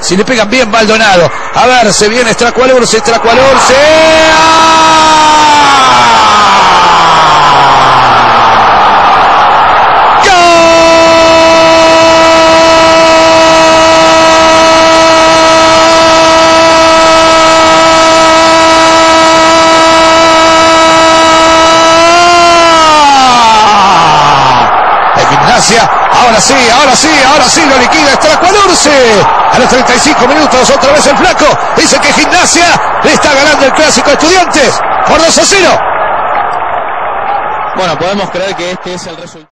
Si, le pegan bien Maldonado. A ver, se viene Estracualurce, Estracualurce. Gimnasia, ahora sí, ahora sí, ahora sí lo liquida Estracualurce. A los 35 minutos otra vez el flaco dice que Gimnasia le está ganando el clásico estudiantes por 2 a 0. Bueno, podemos creer que este es el resultado.